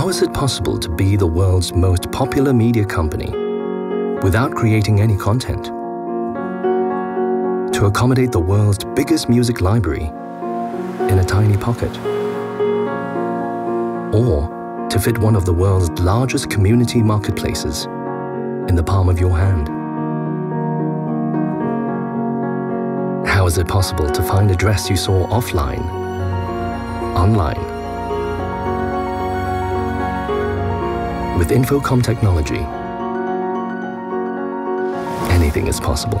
How is it possible to be the world's most popular media company without creating any content? To accommodate the world's biggest music library in a tiny pocket? Or to fit one of the world's largest community marketplaces in the palm of your hand? How is it possible to find a dress you saw offline, online, With infocomm technology, anything is possible.